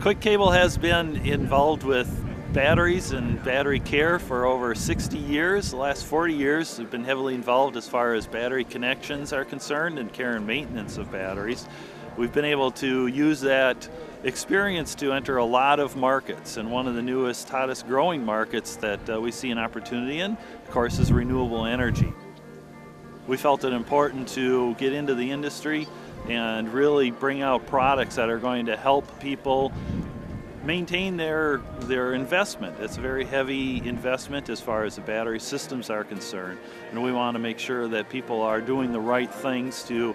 Quick Cable has been involved with batteries and battery care for over 60 years. The last 40 years, we've been heavily involved as far as battery connections are concerned and care and maintenance of batteries. We've been able to use that experience to enter a lot of markets, and one of the newest, hottest growing markets that uh, we see an opportunity in, of course, is renewable energy. We felt it important to get into the industry and really bring out products that are going to help people maintain their their investment. It's a very heavy investment as far as the battery systems are concerned, and we want to make sure that people are doing the right things to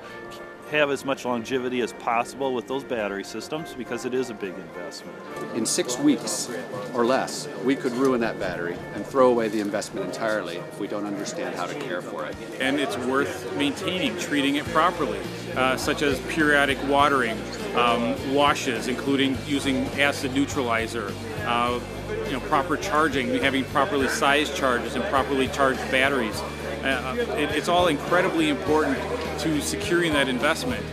have as much longevity as possible with those battery systems because it is a big investment. In six weeks or less, we could ruin that battery and throw away the investment entirely if we don't understand how to care for it. And it's worth maintaining, treating it properly, uh, such as periodic watering, um, washes, including using acid neutralizer, uh, you know, proper charging, having properly sized charges and properly charged batteries. Uh, it, it's all incredibly important to securing that investment.